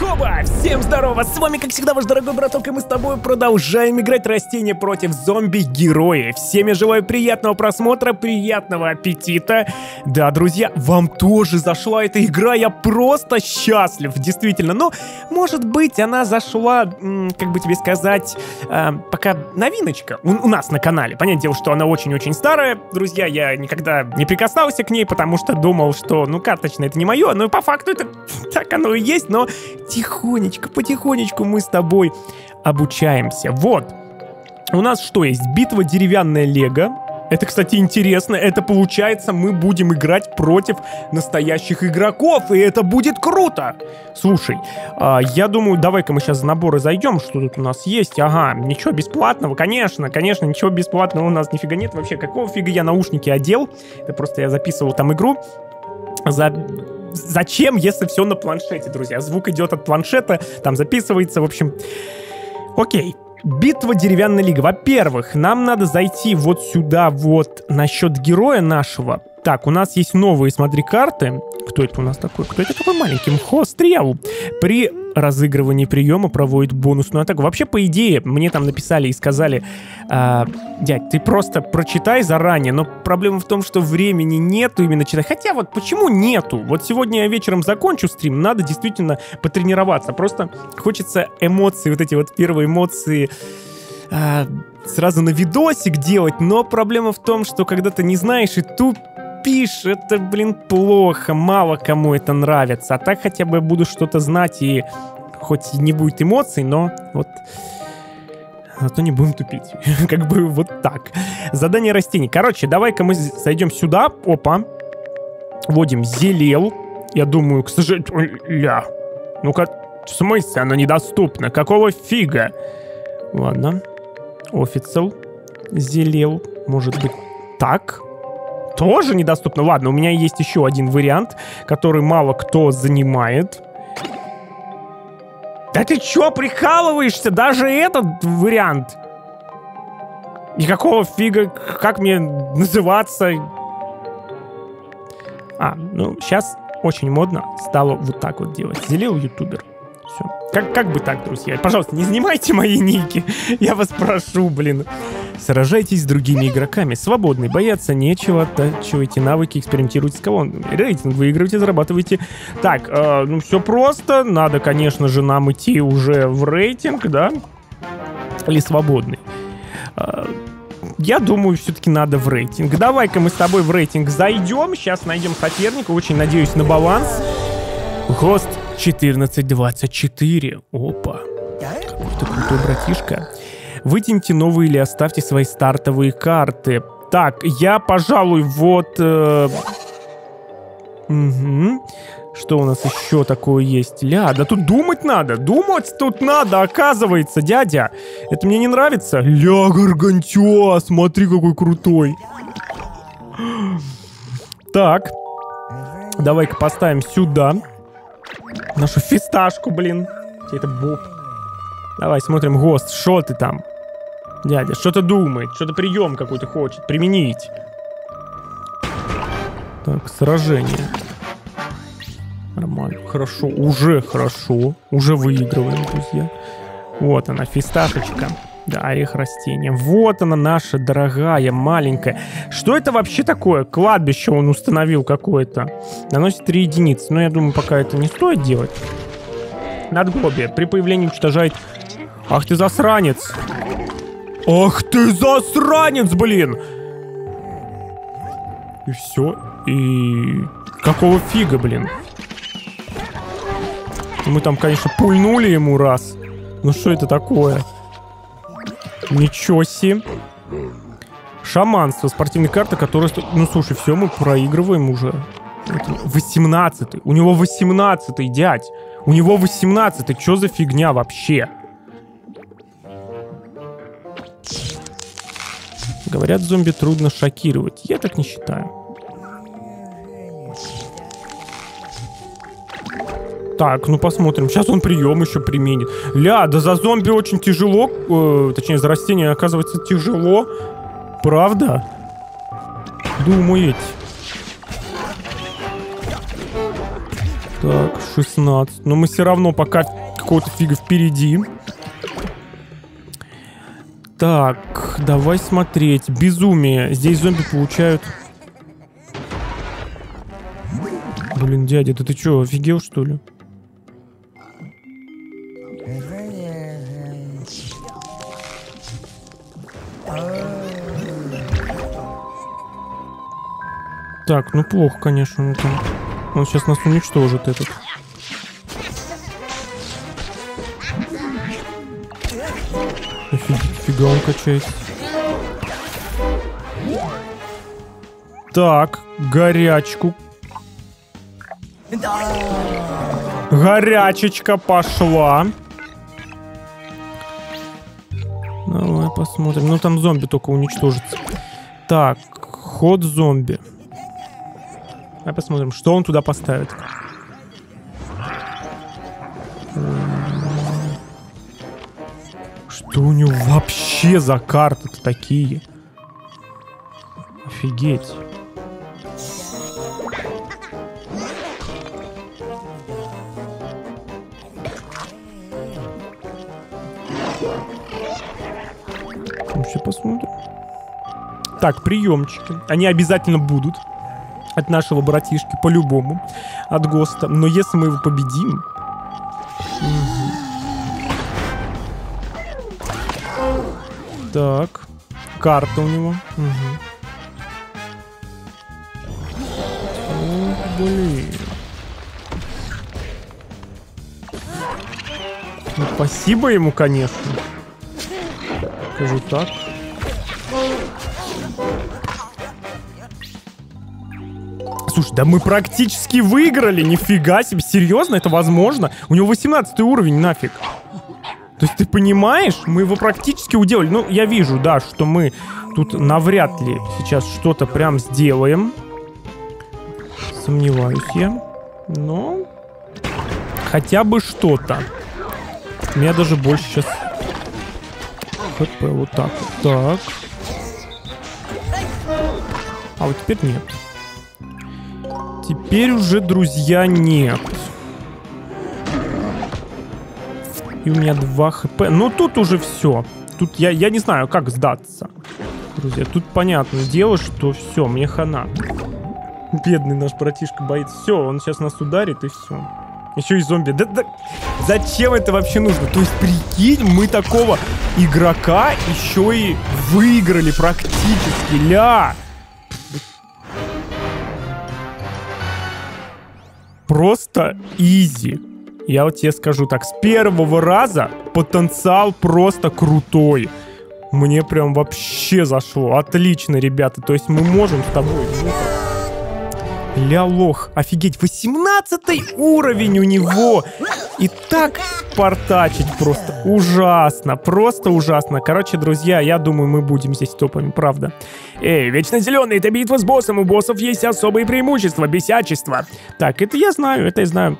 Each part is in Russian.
Хоба! Всем здорово! С вами, как всегда, ваш дорогой браток, и мы с тобой продолжаем играть растения против зомби-героев. Всем я желаю приятного просмотра, приятного аппетита. Да, друзья, вам тоже зашла эта игра, я просто счастлив, действительно. Но, может быть, она зашла, как бы тебе сказать, э, пока новиночка у, у нас на канале. Понятное дело, что она очень-очень старая. Друзья, я никогда не прикасался к ней, потому что думал, что, ну, карточно это не мое. Но по факту это так оно и есть, но тихонечко, потихонечку мы с тобой обучаемся. Вот. У нас что есть? Битва деревянная лего. Это, кстати, интересно. Это получается, мы будем играть против настоящих игроков, и это будет круто. Слушай, а, я думаю, давай-ка мы сейчас в наборы зайдем, что тут у нас есть. Ага, ничего бесплатного, конечно, конечно, ничего бесплатного у нас нифига нет. Вообще, какого фига я наушники одел? Это просто я записывал там игру. За зачем, если все на планшете, друзья? Звук идет от планшета, там записывается, в общем. Окей. Битва деревянной лиги. Во-первых, нам надо зайти вот сюда вот насчет героя нашего. Так, у нас есть новые, смотри, карты. Кто это у нас такой? Кто это такой маленький? Мхострел. При разыгрывании приема проводит бонусную атаку. Вообще, по идее, мне там написали и сказали, а, дядь, ты просто прочитай заранее, но проблема в том, что времени нету именно читать. Хотя вот почему нету? Вот сегодня я вечером закончу стрим, надо действительно потренироваться. Просто хочется эмоции, вот эти вот первые эмоции а, сразу на видосик делать, но проблема в том, что когда ты не знаешь и тут тупишь, это, блин, плохо, мало кому это нравится. А так хотя бы буду что-то знать и хоть не будет эмоций, но вот зато не будем тупить. как бы вот так. Задание растений. Короче, давай-ка мы зайдем сюда. Опа. Вводим зелел. Я думаю, к сожалению... Ну-ка, в смысле она недоступна? Какого фига? Ладно. Офицел. Зелел. Может быть так? Тоже недоступно. Ладно, у меня есть еще один вариант, который мало кто занимает. Да ты чё прикалываешься? Даже этот вариант. И какого фига, как мне называться? А, ну, сейчас очень модно стало вот так вот делать. Залил ютубер. Все. Как, как бы так, друзья? Пожалуйста, не снимайте мои ники. Я вас прошу, блин. Сражайтесь с другими игроками. Свободный, бояться нечего, оттачивайте навыки, экспериментируйте с колоннами. Рейтинг выигрывайте, зарабатывайте. Так, э, ну все просто. Надо, конечно же, нам идти уже в рейтинг, да? Или свободный. Э, я думаю, все-таки надо в рейтинг. Давай-ка мы с тобой в рейтинг зайдем. Сейчас найдем соперника. Очень надеюсь на баланс. Гост 1424. Опа. Какой-то крутой братишка. Вытяните новые или оставьте свои стартовые карты. Так, я, пожалуй, вот... Э... Угу. Что у нас еще такое есть? Ля, да тут думать надо. Думать тут надо, оказывается, дядя. Это мне не нравится. Ля, Гаргантюа, смотри, какой крутой. Так. Давай-ка поставим сюда. Нашу фисташку, блин. Это Боб. Давай смотрим, ГОСТ, что ты там? Дядя, что-то думает, что-то прием какой-то хочет применить. Так, сражение. Нормально, хорошо, уже хорошо. Уже выигрываем, друзья. Вот она, фисташечка. Да, орех растения. Вот она наша дорогая, маленькая. Что это вообще такое? Кладбище он установил какое-то. Наносит 3 единицы. Но я думаю, пока это не стоит делать. Надгробие. При появлении уничтожает... Ах ты засранец! Ах ты засранец, блин! И все. И... Какого фига, блин? Мы там, конечно, пульнули ему раз. Ну что это такое? Ничего себе. Шаманство. Спортивная карта, которая... Ну, слушай, все, мы проигрываем уже. 18 У него 18 дядь. У него 18 Что за фигня вообще? Говорят, зомби трудно шокировать. Я так не считаю. Так, ну посмотрим. Сейчас он прием еще применит. Ля, да за зомби очень тяжело. Э, точнее, за растения оказывается тяжело. Правда? Так, 16. Но мы все равно пока какого-то фига впереди. Так, давай смотреть. Безумие. Здесь зомби получают... Блин, дядя, да ты что, офигел, что ли? Так, ну плохо, конечно. Он сейчас нас уничтожит, этот. Он качается. Так, горячку. Горячечка пошла. Давай посмотрим. Ну, там зомби только уничтожится. Так, ход зомби. Давай посмотрим, что он туда поставит. Вообще за карты-то такие? Офигеть. Вообще посмотрим. Так, приемчики. Они обязательно будут от нашего братишки, по-любому, от ГОСТа. Но если мы его победим... Так, карта у него. Угу. О, блин. Ну, спасибо ему, конечно. Скажу так. Слушай, да мы практически выиграли, нифига себе, серьезно, это возможно? У него 18 уровень, нафиг. То есть ты понимаешь, мы его практически уделали. Ну, я вижу, да, что мы тут навряд ли сейчас что-то прям сделаем. Сомневаюсь я. Но хотя бы что-то. У меня даже больше сейчас ХП вот так. Так. А вот теперь нет. Теперь уже, друзья, нет. И у меня 2 хп. Ну, тут уже все. Тут я, я не знаю, как сдаться. Друзья, тут понятное дело, что все, мне хана. Бедный наш братишка боится. Все, он сейчас нас ударит и все. Еще и зомби. Да, да, зачем это вообще нужно? То есть, прикинь, мы такого игрока еще и выиграли практически. Ля! просто изи. Я вот тебе скажу так, с первого раза потенциал просто крутой. Мне прям вообще зашло. Отлично, ребята. То есть мы можем с тобой... Ля лох. Офигеть, 18 уровень у него. И так портачить просто ужасно. Просто ужасно. Короче, друзья, я думаю, мы будем здесь топами, правда. Эй, Вечно Зеленый, это битва с боссом. У боссов есть особые преимущества, бесячество. Так, это я знаю, это я знаю.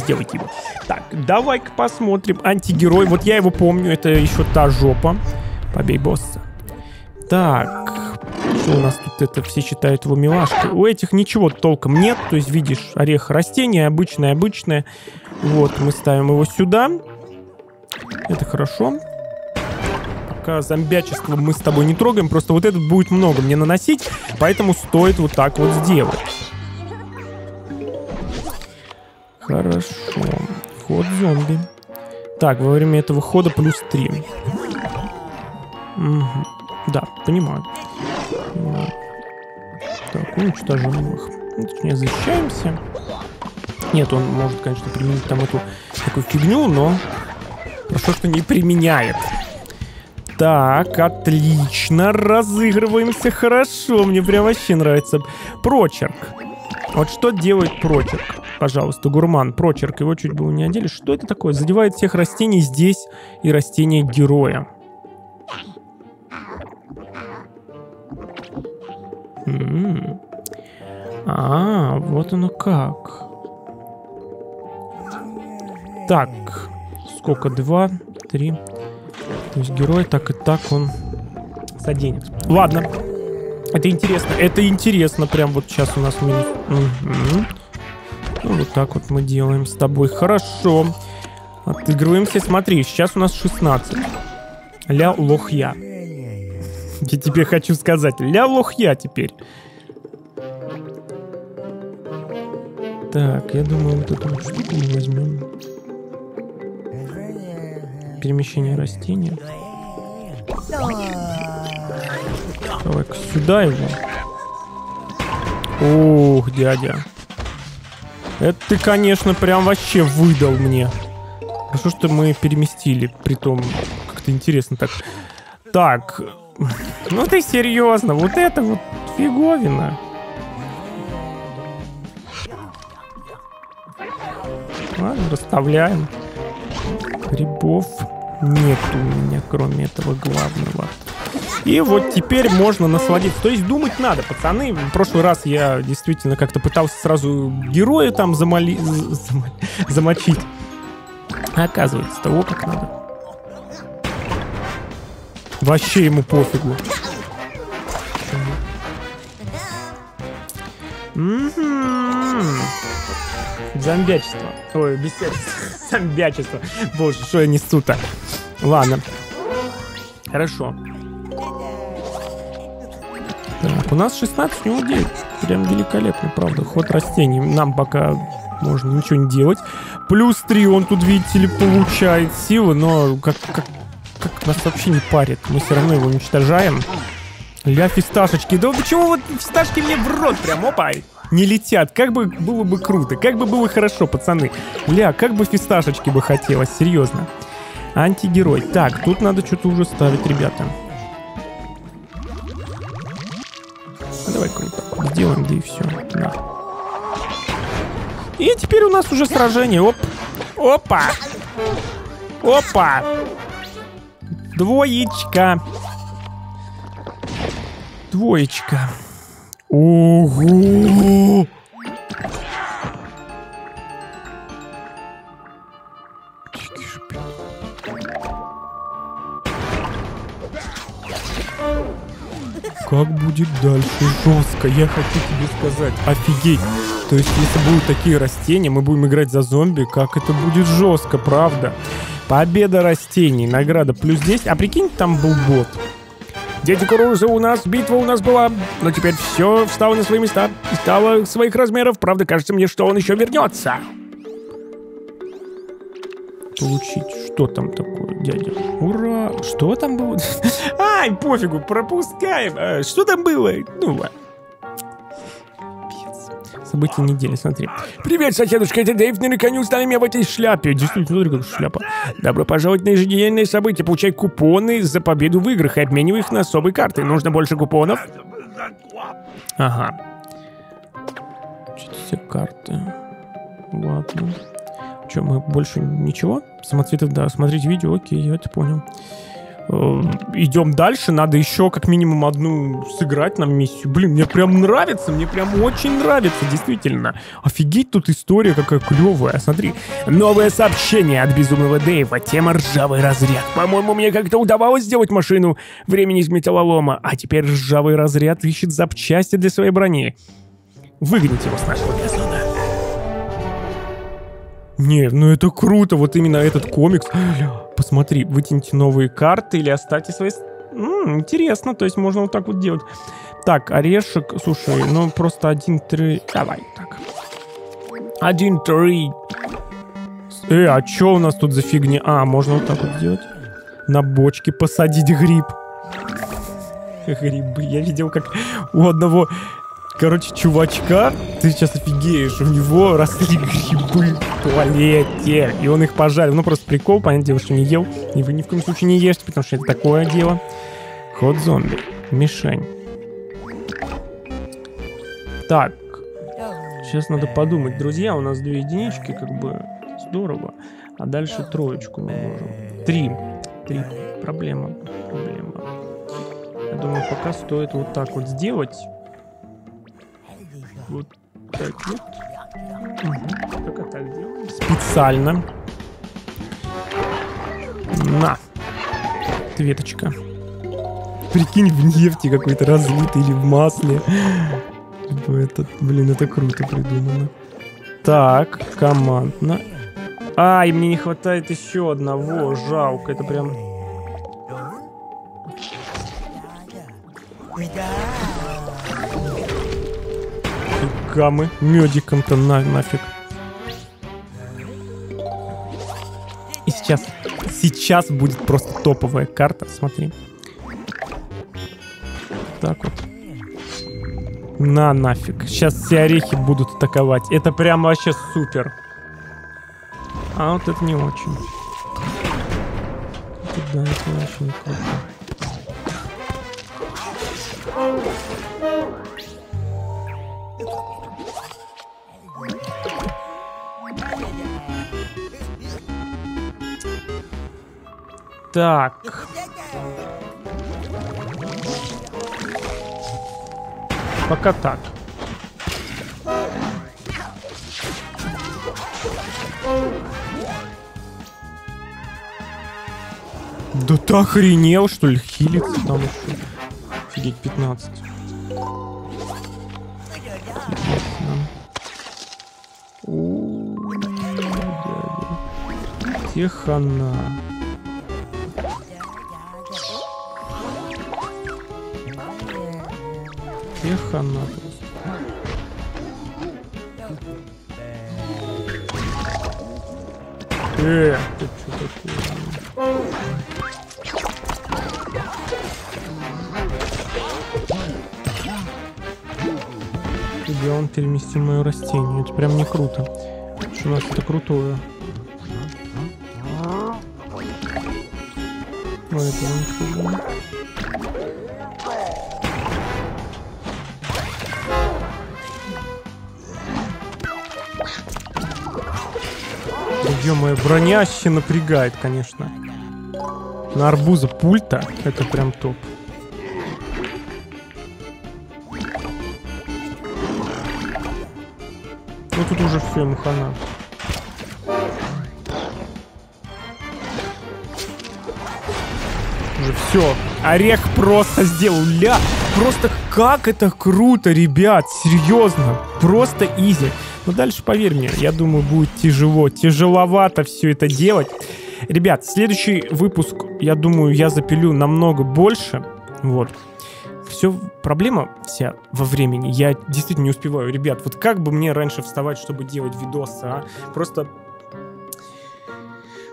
Сделайте его. Так, давай-ка посмотрим. Антигерой, вот я его помню, это еще та жопа. Побей босса. Так, что у нас тут это все считают его милашкой? У этих ничего толком нет, то есть видишь, орех растения, обычное-обычное. Вот, мы ставим его сюда. Это хорошо. Пока зомбячество мы с тобой не трогаем, просто вот этот будет много мне наносить, поэтому стоит вот так вот сделать. Хорошо. Ход зомби. Так, во время этого хода плюс 3. Угу. Да, понимаю. Так, уничтожим их. Ну, точнее, защищаемся. Нет, он может, конечно, применить там эту такую фигню, но хорошо, что не применяет. Так, отлично, разыгрываемся хорошо, мне прям вообще нравится. Прочерк. Вот что делает прочерк? Пожалуйста, гурман, прочерк, его чуть было не одели. Что это такое? Задевает всех растений здесь и растения героя. М -м -м. А, вот оно как. Так, сколько? Два, три. То есть герой так и так он заденет. Ладно. Это интересно. Это интересно. Прям вот сейчас у нас минус. Угу. Ну, вот так вот мы делаем с тобой. Хорошо. Отыгрываемся. Смотри, сейчас у нас 16. Ля лохья. Я тебе хочу сказать. Ля лохья теперь. Так, я думаю, вот эту штуку мы возьмем. Перемещение растения. Давай-ка сюда его. Ух, дядя. Это ты, конечно, прям вообще выдал мне. Хорошо, что мы переместили, притом как-то интересно так. Так, ну ты серьезно, вот это вот фиговина. Ладно, расставляем. Грибов нет у меня, кроме этого главного. И вот теперь можно насладиться. То есть думать надо, пацаны. В прошлый раз я действительно как-то пытался сразу героя там замоли... зам... замочить. А оказывается, того как надо. Вообще ему пофигу. Зомбячество. Ой, бесячество. Зомбячество. Боже, что я несу-то? Ладно. Хорошо. Так, у нас 16, у него 9. Прям великолепно, правда. Ход растений. Нам пока можно ничего не делать. Плюс 3 он тут, видите ли, получает силы, но как, как, как нас вообще не парит. Мы все равно его уничтожаем. Ля фисташечки. Да почему вот фисташки мне в рот прям, опа, не летят. Как бы было бы круто, как бы было хорошо, пацаны. Ля, как бы фисташечки бы хотелось, серьезно. Антигерой. Так, тут надо что-то уже ставить, ребята. Давай круто. Сделаем, да и все. Да. И теперь у нас уже сражение. Оп. Опа. Опа. Двоечка. Двоечка. Ого! Как будет дальше жестко, я хочу тебе сказать. Офигеть. То есть, если будут такие растения, мы будем играть за зомби, как это будет жестко, правда? Победа растений, награда плюс 10. А прикинь, там был бот. Дети Куруза у нас, битва у нас была, но теперь все встало на свои места и стало своих размеров. Правда, кажется мне, что он еще вернется. Получить. Что там такое, дядя? Ура! Что там было? Ай, пофигу, пропускаем. А, что там было? Ну ладно. События недели, смотри. Привет, соседушка, это Дэйв, не устали меня в этой шляпе. Действительно, смотри, как шляпа. Добро пожаловать на ежедневные события. Получай купоны за победу в играх и обменивай их на особые карты. Нужно больше купонов? Ага. Что-то все карты. Ладно. Что, мы больше ничего? Самоцветов, да. Смотреть видео, окей, я это понял. Э, идем дальше, надо еще как минимум одну сыграть нам миссию. Блин, мне прям нравится, мне прям очень нравится, действительно. Офигеть, тут история какая клевая. Смотри, новое сообщение от Безумного Дэйва. Тема ржавый разряд. По-моему, мне как-то удавалось сделать машину времени из металлолома, а теперь ржавый разряд ищет запчасти для своей брони. Выгоните его с нашего газона. Не, ну это круто, вот именно этот комикс. Посмотри, вытяните новые карты или оставьте свои... М-м, интересно, то есть можно вот так вот делать. Так, орешек, слушай, ну просто один, три... Давай, так. Один, три. Э, а что у нас тут за фигня? А, можно вот так вот сделать. На бочке посадить гриб. Грибы. Я видел, как у одного короче, чувачка, ты сейчас офигеешь, у него росли грибы в туалете, и он их пожарил. Ну, просто прикол, понятное дело, что не ел. И вы ни в коем случае не ешьте, потому что это такое дело. Ход зомби. Мишень. Так. Сейчас надо подумать. Друзья, у нас две единички, как бы здорово. А дальше троечку мы можем. Три. Три. Проблема. Проблема. Я думаю, пока стоит вот так вот сделать. Вот так вот. Только так делаем. Специально. На. Веточка. Прикинь, в нефти какой-то разлитый или в масле. Этот, блин, это круто придумано. Так, командно. Ай, мне не хватает еще одного. Жалко, это прям... Гаммы. Медиком-то на нафиг. И сейчас... Сейчас будет просто топовая карта. Смотри. Так вот. На нафиг. Сейчас все орехи будут атаковать. Это прям вообще супер. А вот это не очень. Это, да, это очень круто. Так. Пока так. Да ты охренел, что ли, хилится там еще. Офигеть, 15. Техана. Техана. Э, ты что такое? Где он переместил мое растение? Это прям не круто. Что у нас это крутое. Ой, это уничтожено. Ё-моё, броня вообще напрягает, конечно. На арбуза пульта это прям топ. Ну тут уже все, ему. Уже все. Орех просто сделал. Ля. Просто как это круто, ребят. Серьезно. Просто изи. Но дальше, поверь мне, я думаю, будет тяжело. Тяжеловато все это делать. Ребят, следующий выпуск, я думаю, я запилю намного больше. Вот. Все, проблема вся во времени. Я действительно не успеваю. Ребят, вот как бы мне раньше вставать, чтобы делать видосы, а? Просто...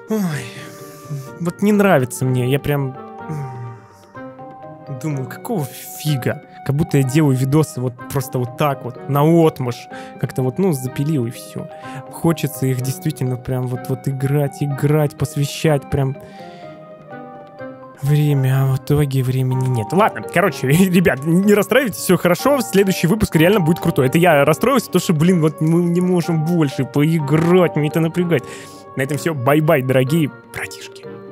Ой, вот не нравится мне. Я прям думаю, какого фига? Как будто я делаю видосы вот просто вот так вот, на отмаш. Как-то вот, ну, запилил и все. Хочется их действительно прям вот, вот играть, играть, посвящать прям время, а в итоге времени нет. Ладно, короче, ребят, не расстраивайтесь, все хорошо, следующий выпуск реально будет крутой. Это я расстроился, потому что, блин, вот мы не можем больше поиграть, мне это напрягать. На этом все, bye-bye, дорогие братишки.